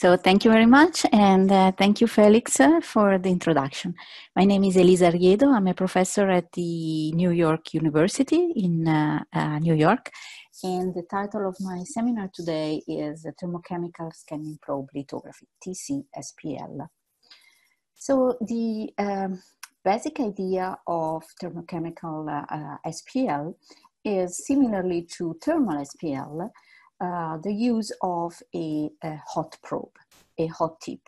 So thank you very much, and uh, thank you, Felix, uh, for the introduction. My name is Elisa Riedo. I'm a professor at the New York University in uh, uh New York, and the title of my seminar today is Thermochemical Scanning Probe Lithography, TCSPL. So the um, basic idea of thermochemical uh, uh, SPL is similarly to thermal SPL, uh, the use of a, a, hot probe, a hot tip.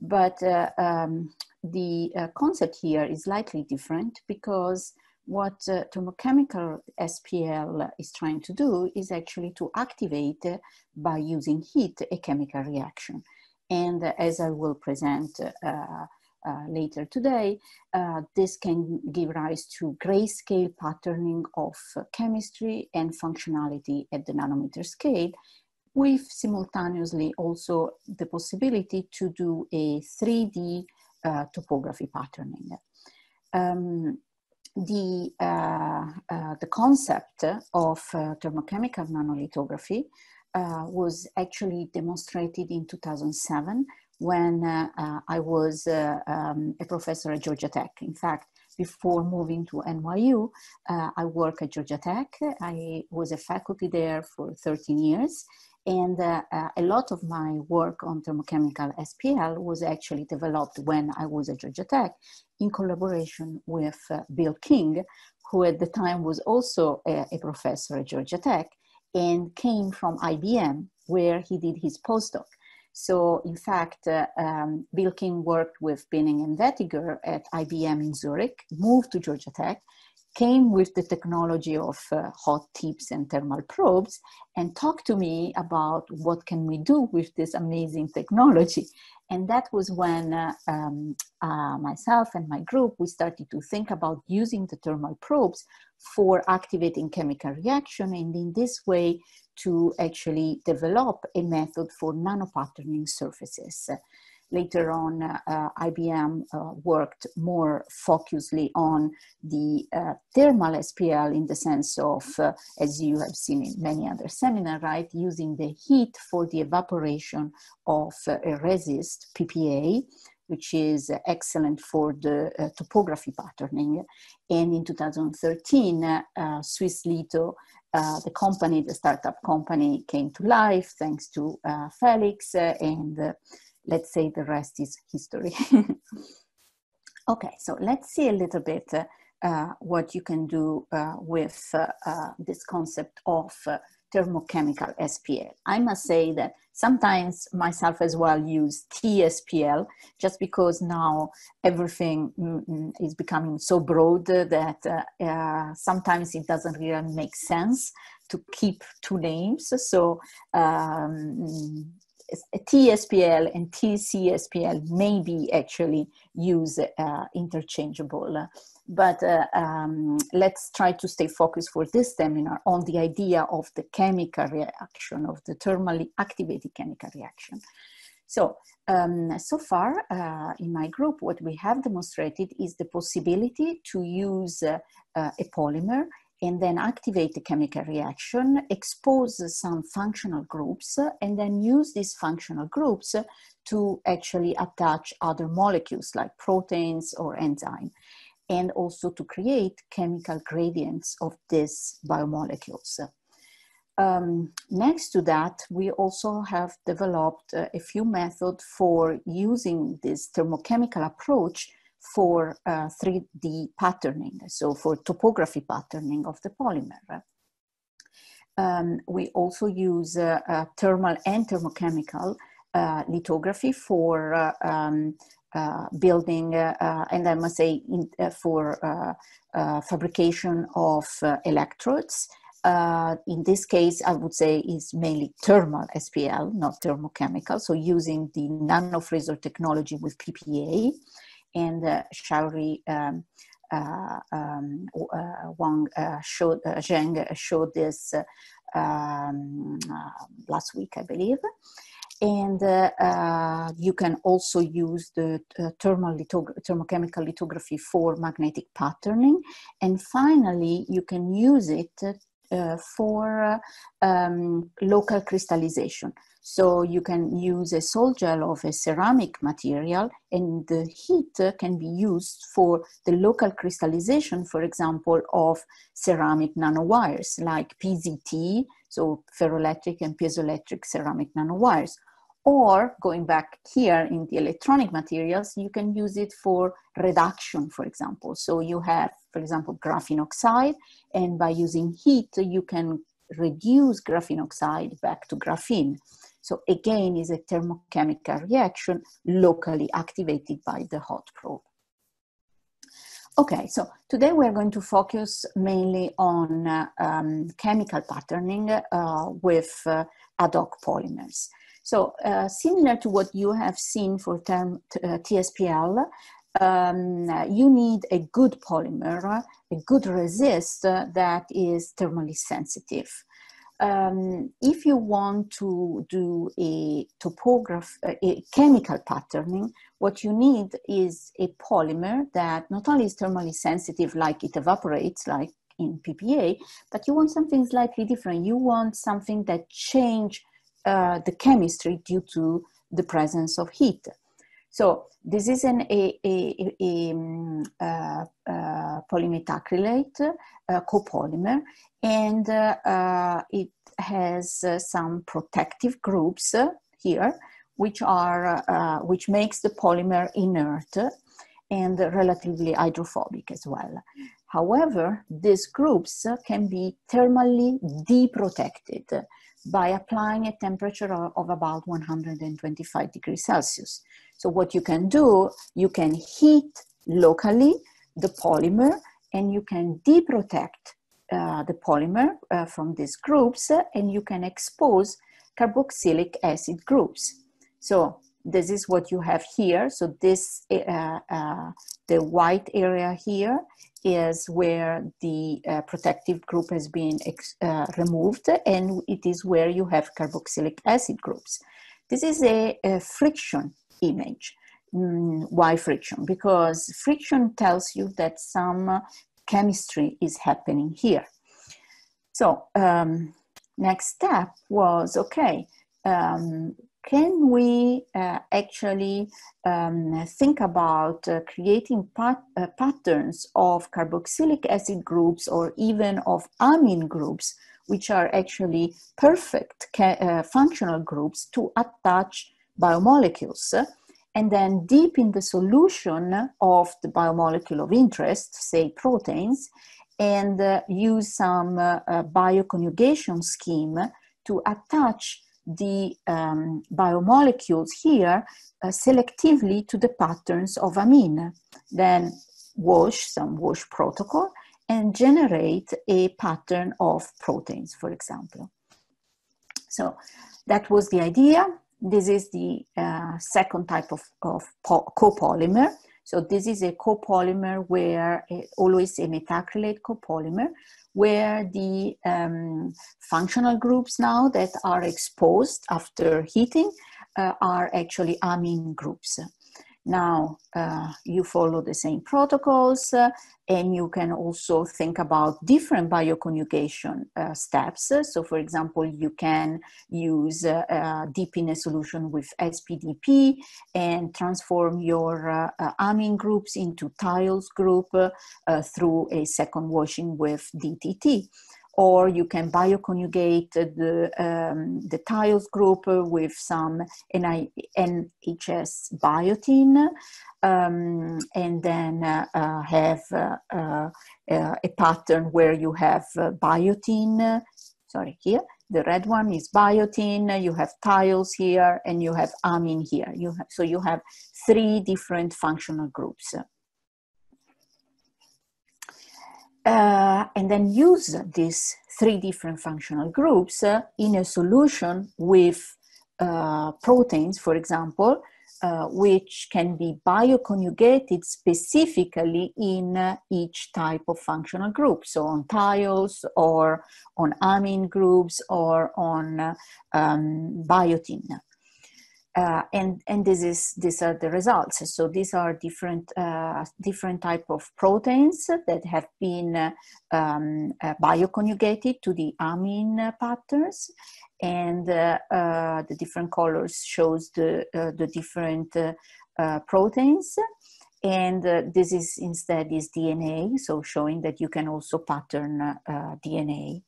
But uh, um, the uh, concept here is slightly different because what uh, thermochemical SPL is trying to do is actually to activate uh, by using heat a chemical reaction. And as I will present uh, later today, uh, this can give rise to grayscale patterning of uh, chemistry and functionality at the nanometer scale, with simultaneously also the possibility to do a 3D uh, topography patterning. Um, the, uh, uh, the concept of thermochemical nanolithography was actually demonstrated in 2007 when uh, uh, I was uh, um, a professor at Georgia Tech. In fact, before moving to NYU, I worked at Georgia Tech. I was a faculty there for 13 years. And uh, uh, a lot of my work on thermochemical SPL was actually developed when I was at Georgia Tech in collaboration with uh, Bill King, who at the time was also a, a, professor at Georgia Tech and came from IBM, where he did his postdoc. So in fact, uh, um, Bill King worked with Binnig and Vettiger at IBM in Zurich, moved to Georgia Tech, came with the technology of uh, hot tips and thermal probes and talked to me about what can we do with this amazing technology. And that was when uh, um, uh, myself and my group we started to think about using the thermal probes for activating chemical reaction. And in this way to actually develop a method for nanopatterning surfaces. Later on, uh, IBM uh, worked more focusedly on the uh, thermal SPL in the sense of, uh, as you have seen in many other seminars, right, using the heat for the evaporation of uh, a resist, PPA, which is excellent for the uh, topography patterning. And in 2013, uh, Swiss Litho, uh, the company, the startup company, came to life thanks to uh, Felix, uh, and uh, let's say the rest is history. okay, so let's see a little bit what you can do with this concept of thermochemical SPL. I must say that sometimes myself as well use TSPL just because now everything mm, mm, is becoming so broad that uh, uh, sometimes it doesn't really make sense to keep two names. So um, TSPL and TCSPL may be actually used uh, interchangeable but uh, um, let's try to stay focused for this seminar on the idea of the chemical reaction, of the thermally activated chemical reaction. So, um, so far uh, in my group, what we have demonstrated is the possibility to use uh, a polymer and then activate the chemical reaction, expose some functional groups, and then use these functional groups to actually attach other molecules like proteins or enzyme and also to create chemical gradients of these biomolecules. Um, next to that, we also have developed uh, a few methods for using this thermochemical approach for uh, 3D patterning, so for topography patterning of the polymer. Um, we also use uh, thermal and thermochemical uh, lithography for uh, um, building, uh, uh, and I must say in, for fabrication of electrodes. in this case, I would say is mainly thermal SPL, not thermochemical. So using the NanoFrazor technology with PPA, and uh, Xiaori um, uh, um, uh, Wang showed, Zheng showed this um, last week, I believe and uh, uh, you can also use the uh, thermal thermochemical lithography for magnetic patterning and finally you can use it uh, for um, local crystallization. So you can use a sol gel of a ceramic material and the heat can be used for the local crystallization, for example, of ceramic nanowires like PZT, so ferroelectric and piezoelectric ceramic nanowires. Or going back here in the electronic materials, you can use it for reduction, for example. So you have, for example, graphene oxide, and by using heat, you can reduce graphene oxide back to graphene. So again, is a thermochemical reaction locally activated by the hot probe. Okay, so today we're going to focus mainly on uh, um, chemical patterning uh, with uh, ad hoc polymers. So uh, similar to what you have seen for term, uh, TSPL, um, you need a good polymer, a good resist that is thermally sensitive um, if you want to do a topograph, a chemical patterning, what you need is a polymer that not only is thermally sensitive, like it evaporates, like in PPA, but you want something slightly different. You want something that change uh, the chemistry due to the presence of heat. So this is an a, a, a, um, uh, uh, polymethacrylate uh, copolymer, and uh, uh, it has uh, some protective groups here, which are which makes the polymer inert and relatively hydrophobic as well. However, these groups can be thermally deprotected by applying a temperature of, about 125 degrees Celsius. So what you can do, you can heat locally the polymer and you can deprotect uh, the polymer uh, from these groups and you can expose carboxylic acid groups. So this is what you have here. So this, uh, uh, the white area here is where the uh, protective group has been removed and it is where you have carboxylic acid groups. This is a, a friction image. Mm, why friction? Because friction tells you that some chemistry is happening here. So um, next step was, okay, um, can we uh, actually um, think about uh, creating pat uh, patterns of carboxylic acid groups or even of amine groups, which are actually perfect uh, functional groups to attach biomolecules and then deep in the solution of the biomolecule of interest, say proteins, and uh, use some uh, bioconjugation scheme to attach the um, biomolecules here uh, selectively to the patterns of amine. Then wash some wash protocol and generate a pattern of proteins, for example. So that was the idea. This is the uh, second type of, of copolymer. So this is a copolymer where uh, always a methacrylate copolymer where the um, functional groups now that are exposed after heating uh, are actually amine groups. Now, uh, you follow the same protocols uh, and you can also think about different bioconjugation uh, steps. So, for example, you can use uh, uh, deep in a solution with SPDP and transform your uh, amine groups into thiols group through a second washing with DTT or you can bioconjugate the, um, the thiols group with some NHS biotin, um, and then uh, have uh, uh, a pattern where you have uh, biotin, sorry, here, the red one is biotin, you have thiols here, and you have amine here. You have, so you have three different functional groups uh, and then use these three different functional groups uh, in a solution with uh, proteins, for example, uh, which can be bioconjugated specifically in uh, each type of functional group. So on thiols or on amine groups or on um, biotin. Uh, and and this is these are the results. So these are different uh, different type of proteins that have been uh, um, uh, bioconjugated to the amine patterns, and uh, uh, the different colors shows the the different proteins. And this is instead is DNA, so showing that you can also pattern DNA.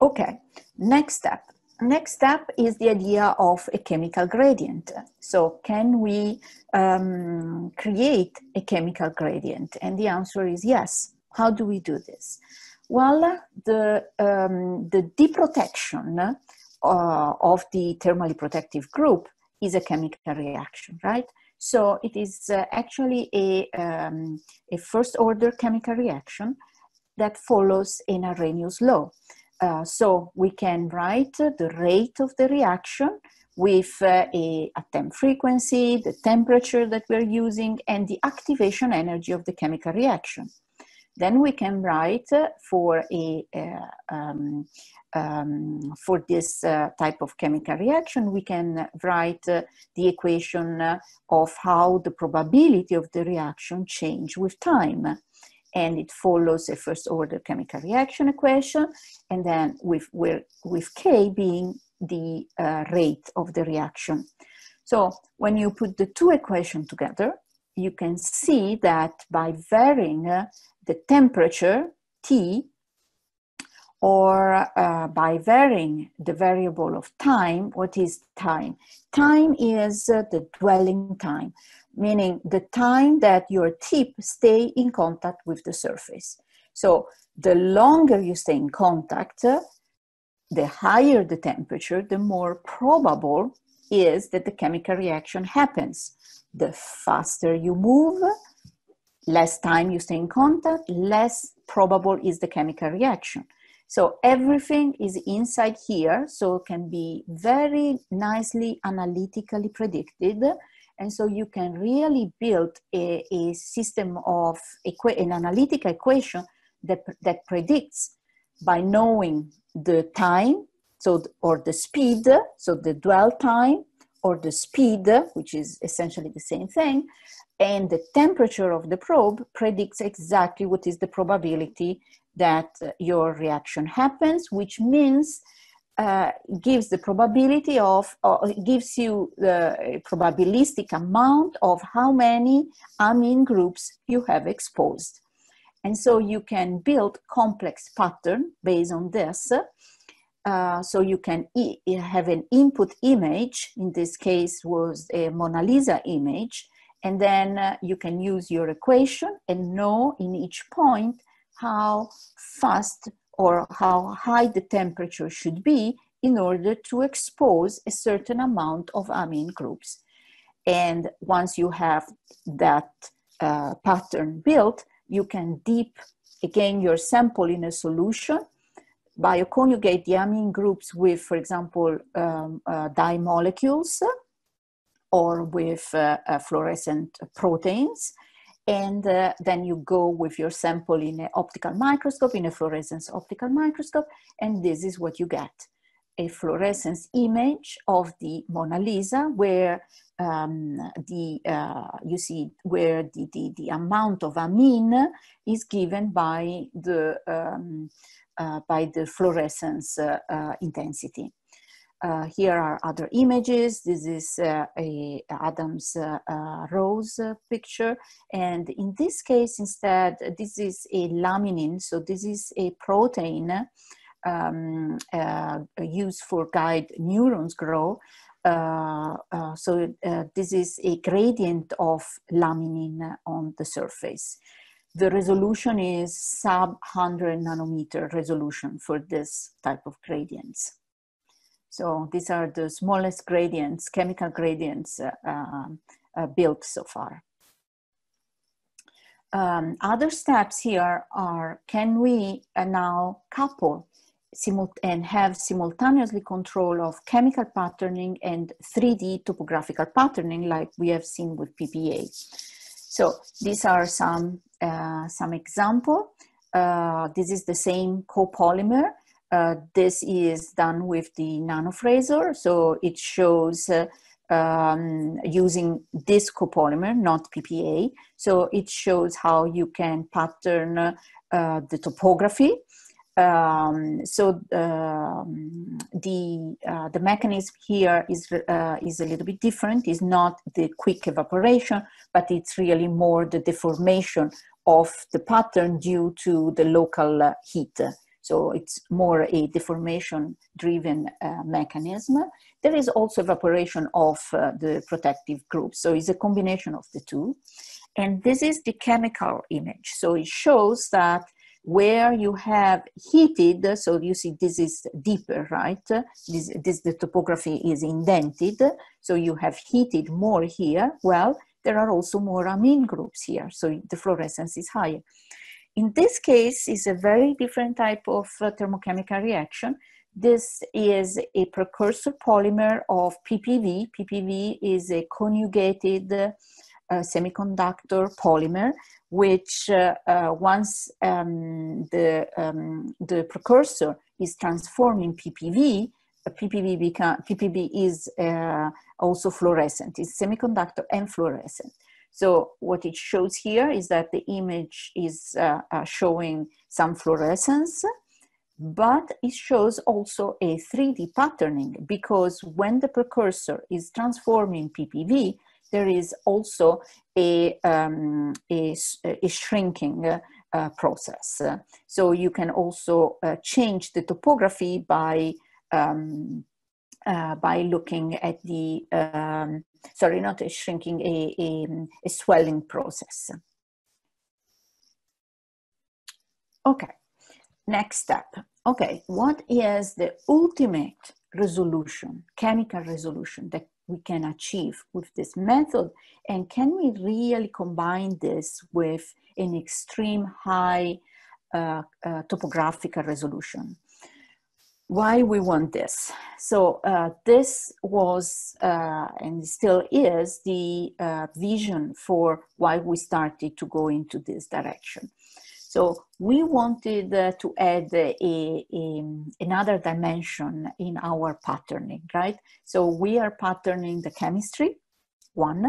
Okay, next step next step is the idea of a chemical gradient. So can we um, create a chemical gradient? And the answer is yes. How do we do this? Well, the, um, the deprotection uh, of the thermally protective group is a chemical reaction, right? So it is uh, actually a, um, a first order chemical reaction that follows an Arrhenius law. Uh, so we can write the rate of the reaction with uh, a attempt frequency, the temperature that we're using, and the activation energy of the chemical reaction. Then we can write for a uh, um, um, for this uh, type of chemical reaction, we can write the equation of how the probability of the reaction change with time and it follows a first order chemical reaction equation, and then with, with K being the uh, rate of the reaction. So when you put the two equations together, you can see that by varying uh, the temperature, T, or uh, by varying the variable of time, what is time? Time is uh, the dwelling time meaning the time that your tip stay in contact with the surface. So the longer you stay in contact, the higher the temperature, the more probable is that the chemical reaction happens. The faster you move, less time you stay in contact, less probable is the chemical reaction. So everything is inside here, so it can be very nicely analytically predicted and so you can really build a, a system of an analytical equation that, that predicts by knowing the time, so or the speed, so the dwell time or the speed, which is essentially the same thing, and the temperature of the probe predicts exactly what is the probability that uh, your reaction happens, which means uh, gives the probability of, uh, gives you the probabilistic amount of how many amine groups you have exposed. And so you can build complex pattern based on this. Uh, so you can e have an input image, in this case was a Mona Lisa image, and then uh, you can use your equation and know in each point how fast or how high the temperature should be in order to expose a certain amount of amine groups. And once you have that uh, pattern built, you can dip again your sample in a solution, bioconjugate the amine groups with, for example, um, uh, dye molecules or with uh, uh fluorescent proteins, and uh, then you go with your sample in an optical microscope, in a fluorescence optical microscope, and this is what you get. A fluorescence image of the Mona Lisa where um, the, uh, you see where the, the, the, amount of amine is given by the, um, uh, by the fluorescence uh, uh, intensity. Uh, here are other images. This is uh, a Adams uh, uh rose uh, picture. And in this case, instead, this is a laminin. So this is a protein um, uh, used for guide neurons grow. so this is a gradient of laminin on the surface. The resolution is sub 100 nanometer resolution for this type of gradients. So these are the smallest gradients, chemical gradients uh, um, uh, built so far. Um, other steps here are, can we uh, now couple and have simultaneously control of chemical patterning and 3D topographical patterning like we have seen with PPA. So these are some, uh, some example. Uh, this is the same copolymer uh, this is done with the NanoFrazor, so it shows uh, um, using this copolymer, not PPA. So it shows how you can pattern uh, the topography. Um, so um, the uh, the mechanism here is uh, is a little bit different. It's not the quick evaporation, but it's really more the deformation of the pattern due to the local heat. So it's more a deformation driven uh, mechanism. There is also evaporation of uh, the protective group. So it's a combination of the two. And this is the chemical image. So it shows that where you have heated, so you see this is deeper, right? This, this the topography is indented. So you have heated more here. Well, there are also more amine groups here. So the fluorescence is higher. In this case, is a very different type of uh, thermochemical reaction. This is a precursor polymer of PPV. PPV is a conjugated uh, semiconductor polymer, which uh, uh, once um, the, um, the precursor is transformed in PPV, PPV, become, PPV is uh, also fluorescent, it's semiconductor and fluorescent. So what it shows here is that the image is uh, uh, showing some fluorescence, but it shows also a 3D patterning because when the precursor is transforming PPV, there is also a, um, a, a, shrinking uh, process. So you can also uh, change the topography by um, uh, by looking at the, um, sorry, not a shrinking, a, a, a swelling process. Okay, next step. Okay, what is the ultimate resolution, chemical resolution that we can achieve with this method? And can we really combine this with an extreme high uh, uh, topographical resolution? Why we want this. So uh, this was uh, and still is the uh, vision for why we started to go into this direction. So we wanted uh, to add a, a, another dimension in our patterning, right? So we are patterning the chemistry, one.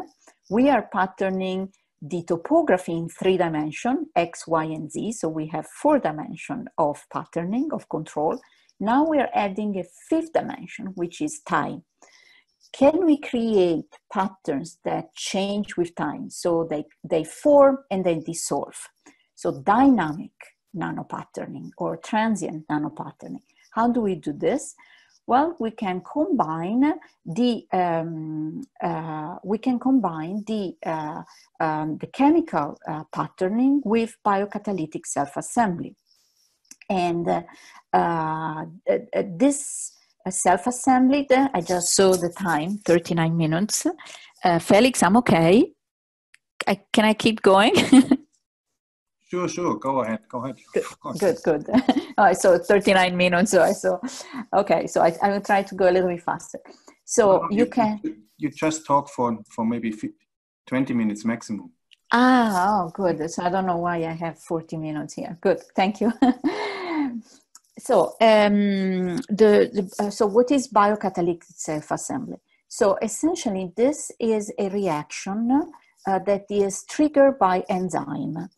We are patterning the topography in three dimension, X, Y, and Z. So we have four dimension of patterning, of control. Now we're adding a fifth dimension, which is time. Can we create patterns that change with time? So they, they form and they dissolve. So dynamic nanopatterning or transient nanopatterning. How do we do this? Well, we can combine the um, uh, we can combine the uh, um, the chemical uh, patterning with biocatalytic self-assembly. And uh, uh, uh this self-assembly, I just saw the time, 39 minutes. Uh, Felix, I'm okay. I, can I keep going? Sure, sure. Go ahead. Go ahead. Good, good. good. oh, so 39 minutes. So I saw. Okay, so I, I will try to go a little bit faster. So no, you, you, can. You just talk for for maybe 20 minutes maximum. Ah, oh, good. So I don't know why I have 40 minutes here. Good. Thank you. so um, the, the uh, so what is biocatalytic self-assembly? So essentially, this is a reaction uh, that is triggered by enzyme.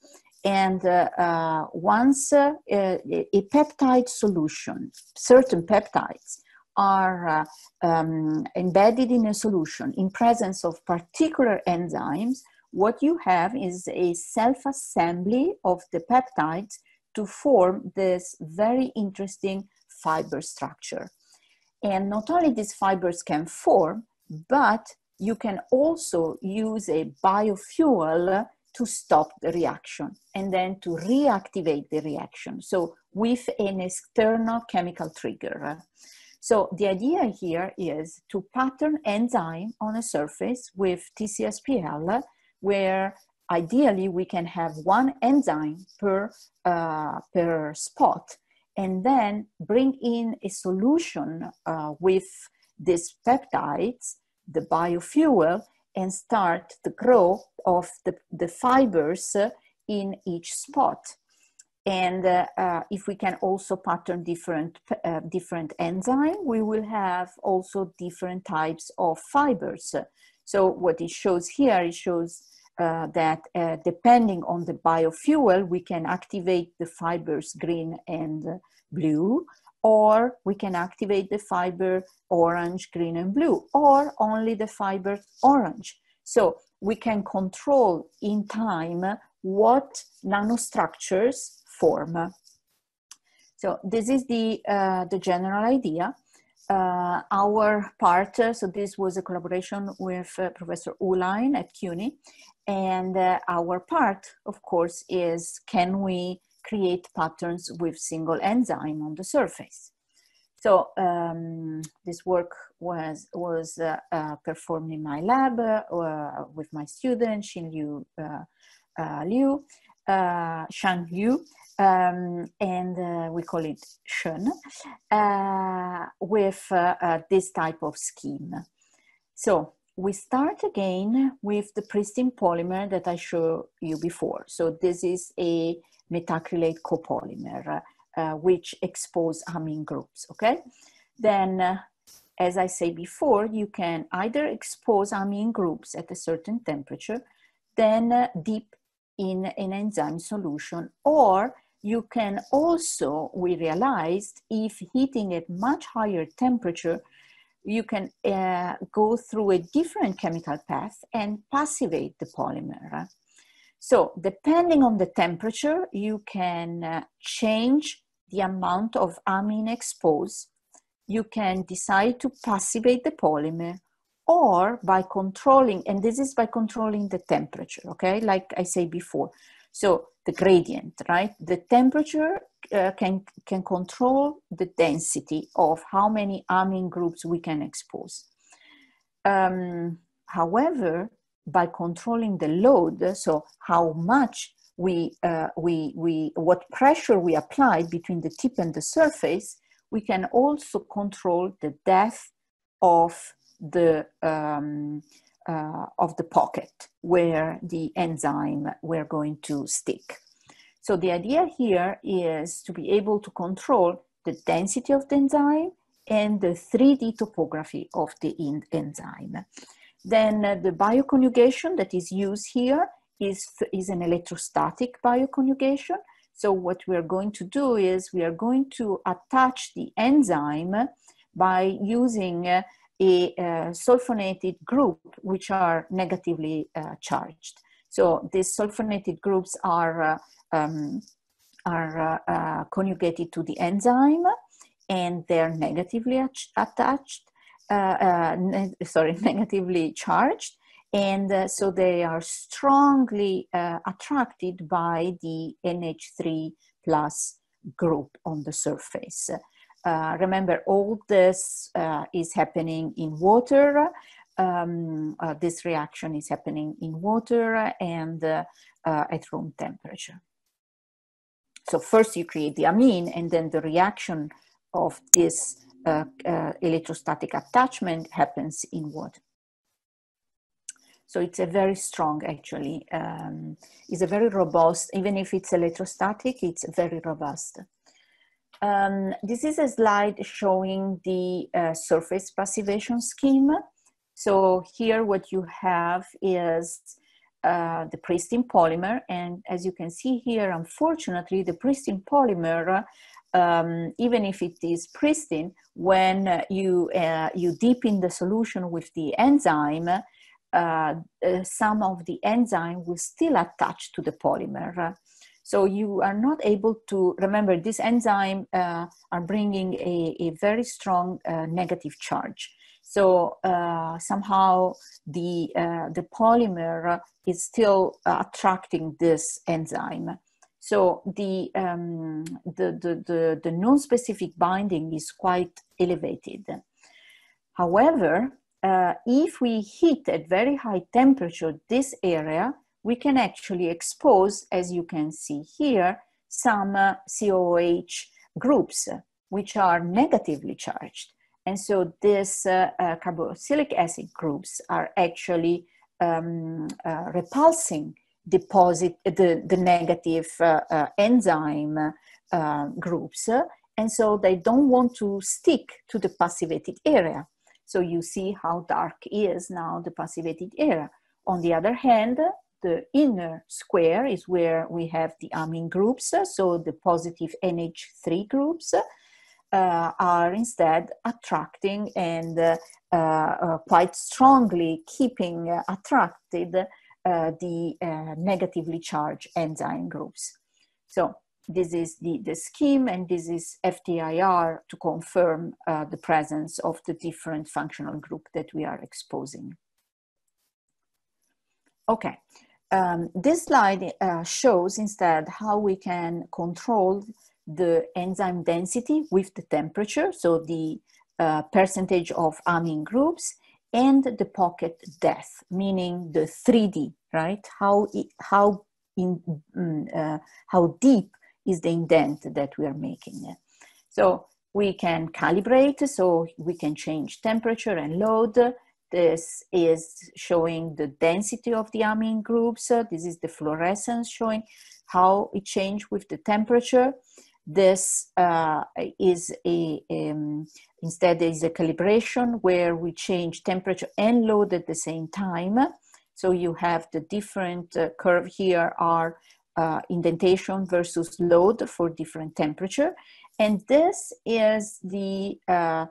And uh, uh once uh, a peptide solution, certain peptides, are uh, um, embedded in a solution in presence of particular enzymes, what you have is a self-assembly of the peptides to form this very interesting fiber structure. And not only these fibers can form, but you can also use a biofuel to stop the reaction and then to reactivate the reaction. So with an external chemical trigger. So the idea here is to pattern enzyme on a surface with TCSPL where ideally we can have one enzyme per, uh, per spot and then bring in a solution uh, with these peptides, the biofuel, and start the growth of the, the fibers in each spot. And uh, uh, if we can also pattern different, uh, different enzyme, we will have also different types of fibers. So what it shows here, it shows uh, that uh, depending on the biofuel, we can activate the fibers green and blue, or we can activate the fiber orange, green, and blue, or only the fiber orange. So we can control in time what nanostructures form. So this is the, uh, the general idea. Uh, our part, so this was a collaboration with uh, Professor Ulijn at CUNY, and uh, our part, of course, is can we create patterns with single enzyme on the surface? So um, this work was was uh, uh, performed in my lab uh, with my student Xin Liu Liu, Shang Liu, um, and uh, we call it Shun, uh, with uh, this type of scheme. So we start again with the pristine polymer that I showed you before. So this is a methacrylate copolymer, uh, which expose amine groups, okay? Then, uh, as I say before, you can either expose amine groups at a certain temperature, then uh, dip in an enzyme solution, or you can also, we realized, if heating at much higher temperature, you can uh, go through a different chemical path and passivate the polymer. So depending on the temperature, you can uh, change the amount of amine exposed. You can decide to passivate the polymer or by controlling, and this is by controlling the temperature, okay? Like I say before. So the gradient, right? The temperature uh, can, can control the density of how many amine groups we can expose. Um, however, by controlling the load, so how much we, uh, we, we, what pressure we apply between the tip and the surface, we can also control the depth of the, um, uh, of the pocket where the enzyme we're going to stick. So the idea here is to be able to control the density of the enzyme and the 3D topography of the enzyme. Then uh, the bioconjugation that is used here is, is an electrostatic bioconjugation. So what we are going to do is we are going to attach the enzyme by using uh, a, sulfonated group which are negatively uh, charged. So these sulfonated groups are, uh, um, are uh, uh, conjugated to the enzyme and they're negatively attached uh, uh, ne sorry, negatively charged. And uh, so they are strongly attracted by the NH3 plus group on the surface. Uh, remember, all this uh, is happening in water. Um, uh, this reaction is happening in water and at room temperature. So first you create the amine and then the reaction of this uh, uh, electrostatic attachment happens in water. So it's a very strong, actually, um, it's a very robust, even if it's electrostatic, it's very robust. Um, this is a slide showing the uh, surface passivation scheme. So here what you have is uh, the pristine polymer. And as you can see here, unfortunately, the pristine polymer um, even if it is pristine, when you, uh, you in the solution with the enzyme, uh, uh, some of the enzyme will still attach to the polymer. So you are not able to, remember this enzyme uh, are bringing a, a very strong uh, negative charge. So somehow the, the polymer is still attracting this enzyme. So the, um, the, the, the, the non-specific binding is quite elevated. However, uh, if we heat at very high temperature this area, we can actually expose, as you can see here, some uh, COH groups, which are negatively charged. And so these uh, uh, carboxylic acid groups are actually um, uh, repulsing deposit the, the negative uh, uh, enzyme groups. And so they don't want to stick to the passivated area. So you see how dark is now the passivated area. On the other hand, the inner square is where we have the amine groups. So the positive NH3 groups uh, are instead attracting and uh, uh, quite strongly keeping attracted uh, the uh, negatively charged enzyme groups. So this is the, the scheme and this is FTIR to confirm uh, the presence of the different functional group that we are exposing. Okay, um, this slide uh, shows instead how we can control the enzyme density with the temperature, so the uh, percentage of amine groups, and the pocket depth, meaning the 3D, right? How, how, in, mm, uh, how deep is the indent that we are making. So we can calibrate, so we can change temperature and load. This is showing the density of the amine groups. This is the fluorescence showing how it changed with the temperature. This uh, is a, um, instead is a calibration where we change temperature and load at the same time. So you have the different uh, curve here are uh, indentation versus load for different temperature. And this is the, uh,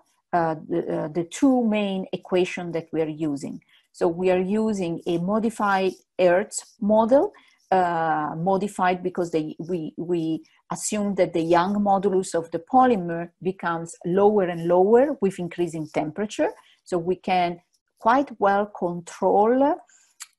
the, uh, the, two main equation that we are using. So we are using a modified Hertz model uh, modified because they, we, we assume that the Young modulus of the polymer becomes lower and lower with increasing temperature. So we can quite well control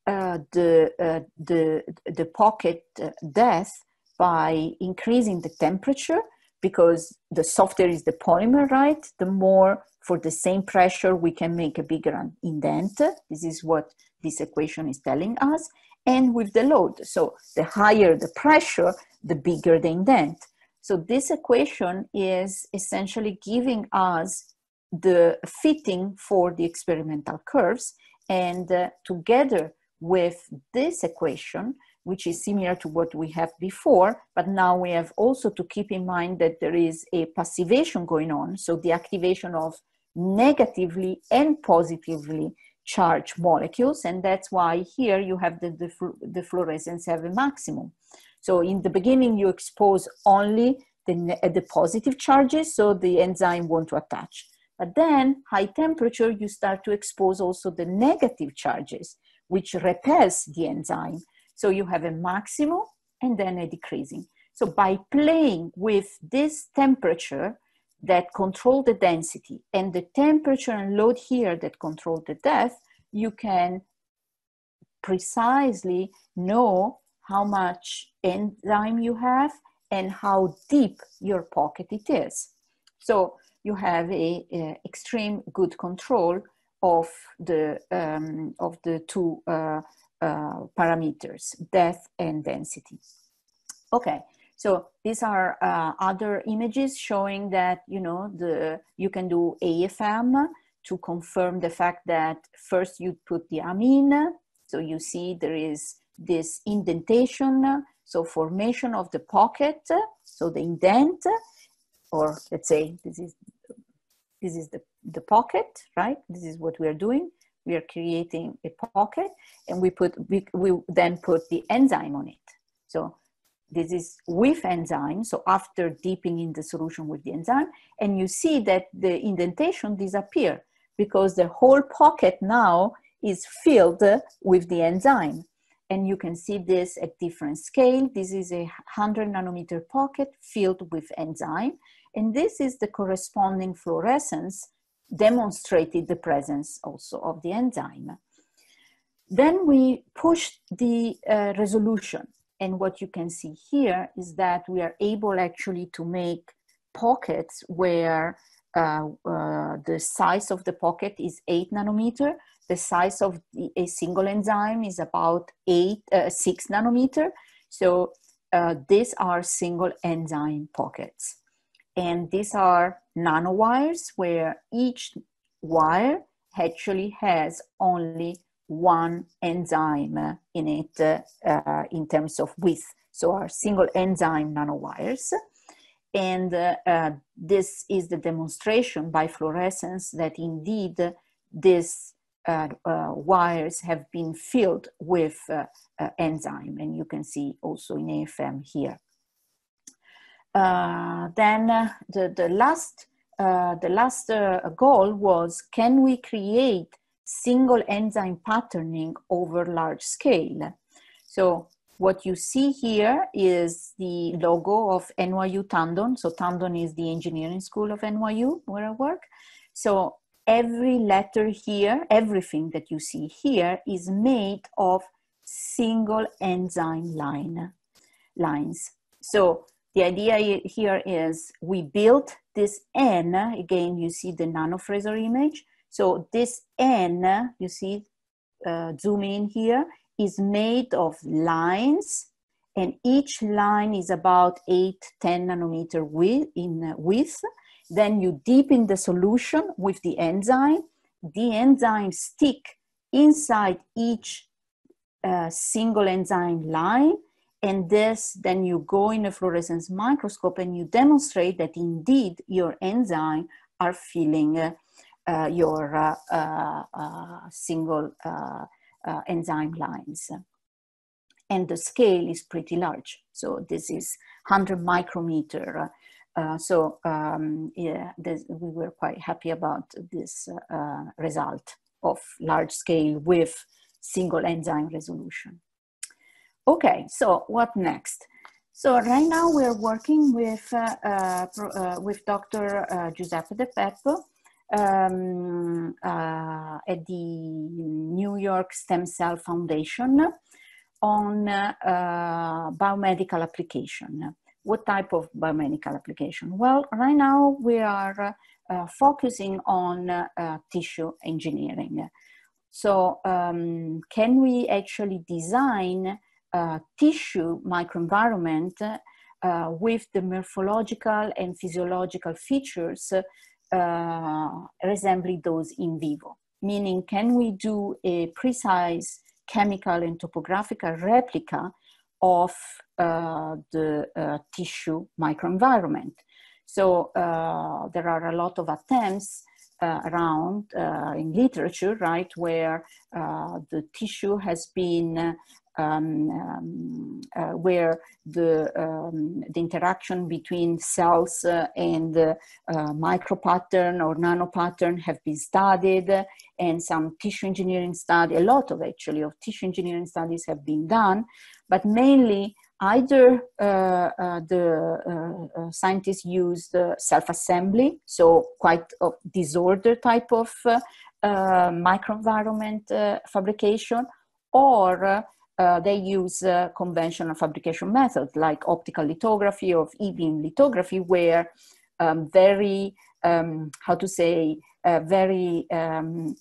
uh, the, uh, the, the pocket uh, depth by increasing the temperature because the softer is the polymer, right? The more for the same pressure we can make a bigger indent. This is what this equation is telling us and with the load. So the higher the pressure, the bigger the indent. So this equation is essentially giving us the fitting for the experimental curves. And uh, together with this equation, which is similar to what we have before, but now we have also to keep in mind that there is a passivation going on. So the activation of negatively and positively charged molecules. And that's why here you have the, the, the fluorescence have a maximum. So in the beginning, you expose only the, uh, the positive charges, so the enzyme won't attach. But then, high temperature, you start to expose also the negative charges, which repels the enzyme. So you have a maximum and then a decreasing. So by playing with this temperature that control the density and the temperature and load here that control the depth, you can precisely know how much enzyme you have and how deep your pocket it is. So you have a, a extreme good control of the um, of the two uh, uh, parameters, depth and density. Okay, so these are uh, other images showing that you know the you can do AFM to confirm the fact that first you put the amine, so you see there is this indentation, so formation of the pocket, so the indent, or let's say this is this is the, the pocket, right? This is what we are doing. We are creating a pocket and we put we, we then put the enzyme on it. So this is with enzyme, so after dipping in the solution with the enzyme, and you see that the indentation disappear because the whole pocket now is filled with the enzyme. And you can see this at different scale. This is a 100 nanometer pocket filled with enzyme. And this is the corresponding fluorescence demonstrated the presence also of the enzyme. Then we push the uh, resolution. And what you can see here is that we are able actually to make pockets where uh, uh, the size of the pocket is 8 nanometer. The size of the, a single enzyme is about eight, uh, 6 nanometer. So uh, these are single enzyme pockets. And these are nanowires where each wire actually has only one enzyme in it uh, in terms of width. So our single enzyme nanowires. And uh, uh, this is the demonstration by fluorescence that indeed these uh, uh, wires have been filled with uh, enzyme. And you can see also in AFM here. Uh, then uh, the, the last, uh, the last goal was, can we create single enzyme patterning over large scale? So what you see here is the logo of NYU Tandon. So Tandon is the engineering school of NYU where I work. So every letter here, everything that you see here is made of single enzyme line lines. So the idea here is we built this N, again, you see the NanoFrazor image. So this N, you see, uh, zoom in here, is made of lines and each line is about 8, 10 nanometer width in width. Then you dip in the solution with the enzyme. The enzyme stick inside each uh, single enzyme line. And this, then you go in a fluorescence microscope and you demonstrate that indeed your enzyme are filling uh, uh, your uh, uh, uh, single enzyme lines. And the scale is pretty large. So this is 100 micrometer uh, so um, yeah, this, we were quite happy about this uh, result of large scale with single enzyme resolution. Okay, so what next? So right now we're working with, uh, uh, uh with Dr. Giuseppe De Peppo um, at the New York Stem Cell Foundation on biomedical application. What type of biomedical application? Well, right now we are uh, focusing on uh, tissue engineering. So um, can we actually design a tissue microenvironment uh, with the morphological and physiological features uh, resembling those in vivo? Meaning, can we do a precise chemical and topographical replica of uh, the uh, tissue microenvironment. So uh, there are a lot of attempts uh, around uh, in literature, right, where uh, the tissue has been um, um, uh, where the, um, the interaction between cells uh, and uh, micropattern or nanopattern have been studied and some tissue engineering study, a lot of actually of tissue engineering studies have been done, but mainly either uh, uh, the uh, scientists used self-assembly, so quite a disorder type of microenvironment fabrication, or uh, they use uh, conventional fabrication methods like optical lithography or e-beam lithography where um, very, um, how to say, uh, very, um,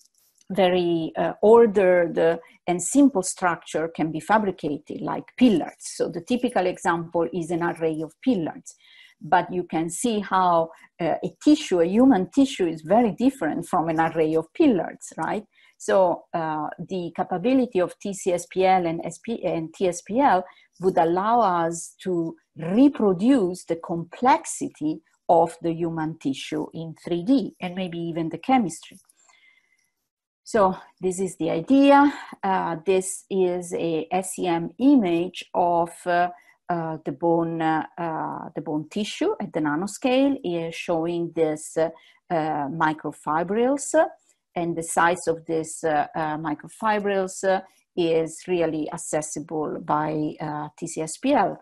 very uh, ordered and simple structure can be fabricated like pillars. So the typical example is an array of pillars but you can see how uh, a tissue, a human tissue is very different from an array of pillars, right? So uh, the capability of TCSPL and, SP, and TSPL would allow us to reproduce the complexity of the human tissue in 3D and maybe even the chemistry. So this is the idea. Uh, this is a SEM image of uh, uh, the bone, uh, the bone tissue at the nanoscale, is showing this uh, microfibrils and the size of these uh, uh, microfibrils uh, is really accessible by TCSPL.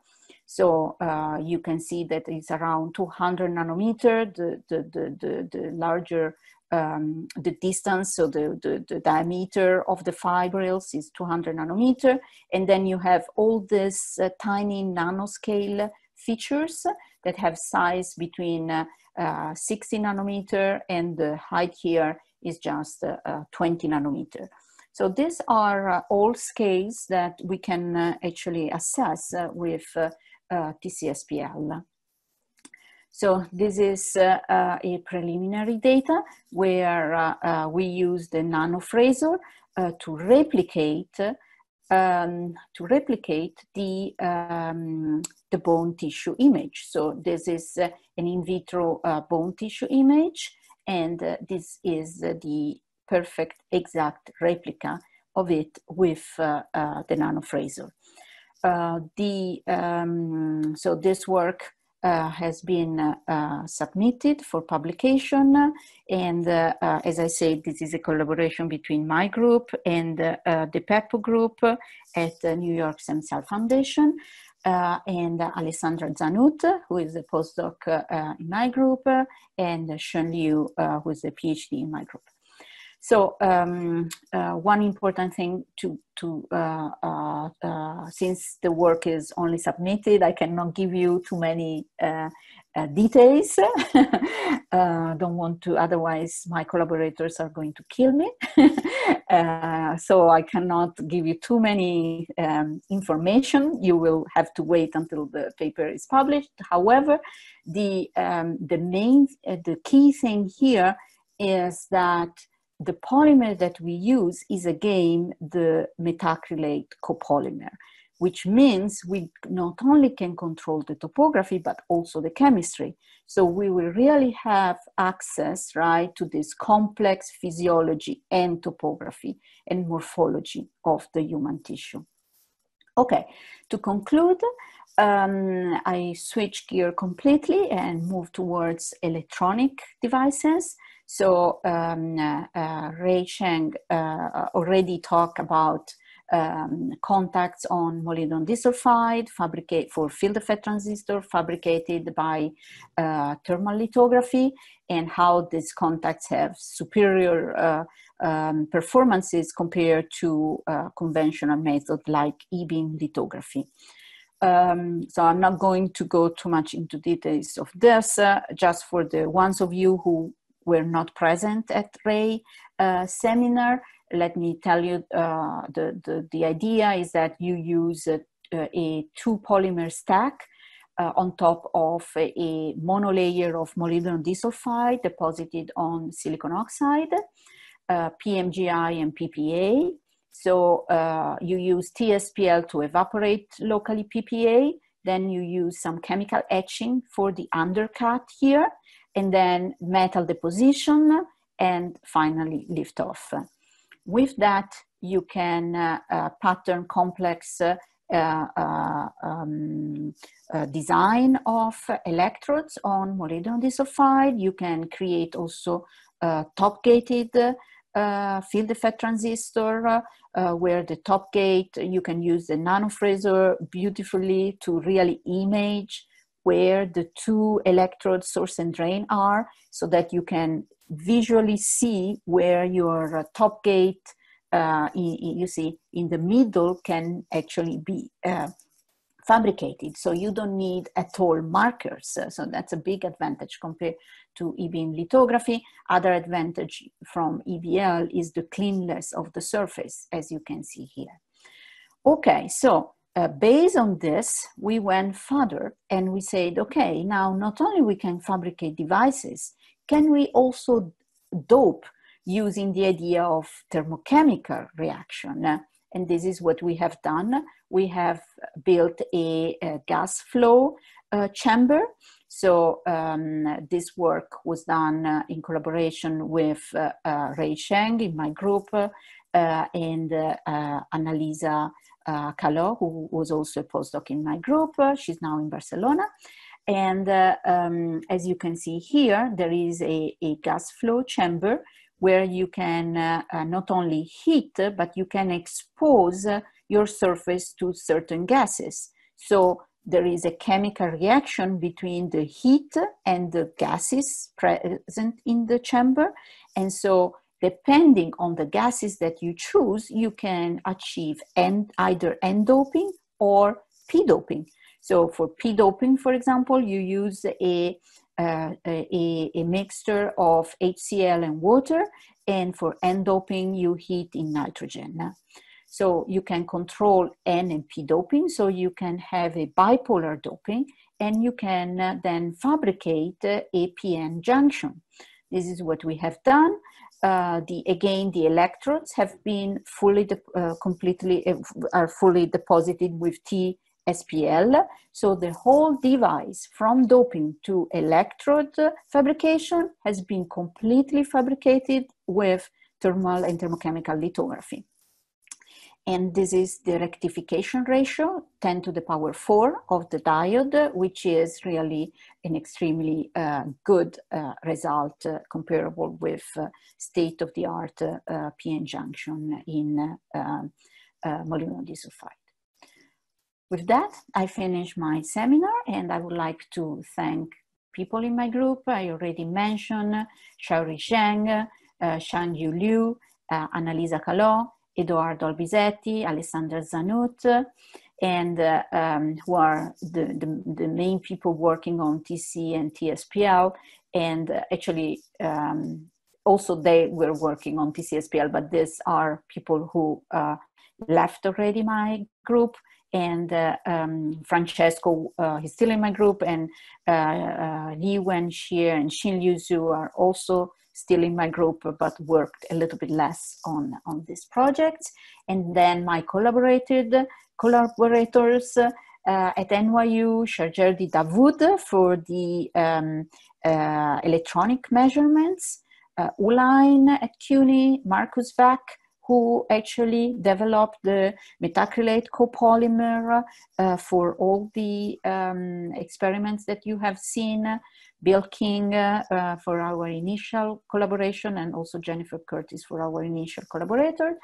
So uh, you can see that it's around 200 nanometer, the, the, the, the, the larger um, the distance, so the, the, the, diameter of the fibrils is 200 nanometer. And then you have all these uh, tiny nanoscale features that have size between uh, 60 nanometer and the height here is just uh, uh, 20 nanometer. So these are uh, all scales that we can actually assess with TCSPL. So this is uh, uh, a preliminary data where uh, we use the NanoFrazor to replicate um, to replicate the um, the bone tissue image. So this is an in vitro bone tissue image, and uh, this is the perfect exact replica of it with uh, uh, the NanoFrazor. Uh, the um, so this work uh, has been uh, uh, submitted for publication. And as I said, this is a collaboration between my group and the PEPPO group at the New York Stem Cell Foundation. Uh, and uh, Alessandra Zanut, who is a postdoc uh, in my group, and Shun Liu, who is a PhD in my group. So um, uh, one important thing to, to uh, uh, uh since the work is only submitted, I cannot give you too many uh, uh, details. don't want to, otherwise my collaborators are going to kill me. so I cannot give you too many um, information. You will have to wait until the paper is published. However, the, um, the main, the key thing here is that the polymer that we use is again the methacrylate copolymer, which means we not only can control the topography, but also the chemistry. So we will really have access, right, to this complex physiology and topography and morphology of the human tissue. Okay, to conclude, um, I switch gear completely and move towards electronic devices. So um, uh, Ray Cheng uh, already talked about um, contacts on molybdenum disulfide fabricate for field effect transistor fabricated by uh, thermal lithography and how these contacts have superior uh, um, performances compared to uh, conventional method like e-beam lithography. Um, so I'm not going to go too much into details of this, uh, just for the ones of you who were not present at Ray uh, seminar, let me tell you uh, the, the, the, idea is that you use a, a two polymer stack uh, on top of a, a monolayer of molybdenum disulfide deposited on silicon oxide, uh, PMGI and PPA. So uh, you use TSPL to evaporate locally PPA, then you use some chemical etching for the undercut here, and then metal deposition, and finally lift off. With that, you can uh, uh, pattern complex uh, uh um, uh, design of electrodes on molybdenum disulfide. You can create also uh, field effect transistor where the top gate, you can use the NanoFrazor beautifully to really image where the two electrodes source and drain are so that you can visually see where your uh, top gate uh, you see in the middle can actually be uh, fabricated so you don't need at all markers. So that's a big advantage compared to e-beam lithography. Other advantage from EBL is the cleanness of the surface as you can see here. Okay so uh, based on this, we went further and we said, okay, now not only we can fabricate devices, can we also dope using the idea of thermochemical reaction? Uh, and this is what we have done. We have built a, a gas flow uh, chamber. So um, this work was done uh, in collaboration with uh, uh, Ray Cheng in my group and Annalisa uh, Calò, who was also a postdoc in my group. Uh, she's now in Barcelona. And uh, um, as you can see here, there is a, a gas flow chamber where you can uh, uh, not only heat, but you can expose your surface to certain gases. So there is a chemical reaction between the heat and the gases present in the chamber. And so depending on the gases that you choose, you can achieve end, either N doping or P doping. So for P doping, for example, you use a, uh, a, a mixture of HCl and water, and for N doping, you heat in nitrogen. So you can control N and P doping, so you can have a bipolar doping, and you can uh, then fabricate a PN junction. This is what we have done. Uh, the again, the electrodes have been fully, uh, completely, uh, are fully deposited with TSPL. So the whole device from doping to electrode fabrication has been completely fabricated with thermal and thermochemical lithography and this is the rectification ratio 10 to the power 4 of the diode which is really an extremely uh, good uh, result uh, comparable with uh, state-of-the-art uh, p-n junction in uh, molybdenum disulfide with that i finish my seminar and i would like to thank people in my group i already mentioned Xiaorui Zheng, uh, Xiangyu Liu, Annalisa Calò, Edoardo Albisetti, Alessandra Zanut, and uh, um, who are the, the, the, main people working on TC and TSPL. And uh, actually, um, also they were working on TCSPL, but these are people who uh, left already my group. And uh, um, Francesco, uh, he's still in my group, and uh, Li Wenxie and Xin Liuzhu are also still in my group, but worked a little bit less on, on this project. And then my collaborated collaborators uh, at NYU, Shahrjerdi Davood for the um, uh, electronic measurements, uh, Ulijn at CUNY, Marcus Back, who actually developed the methacrylate copolymer uh, for all the um, experiments that you have seen Bill King uh, uh, for our initial collaboration and also Jennifer Curtis for our initial collaborator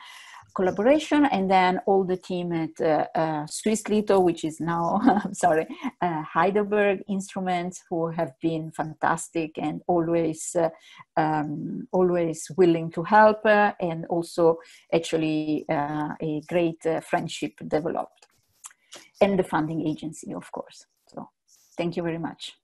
collaboration and then all the team at uh, uh, SwissLitho, which is now, I'm sorry, uh, Heidelberg Instruments, who have been fantastic and always, uh, um, always willing to help uh, and also actually uh, a great friendship developed. And the funding agency, of course. So thank you very much.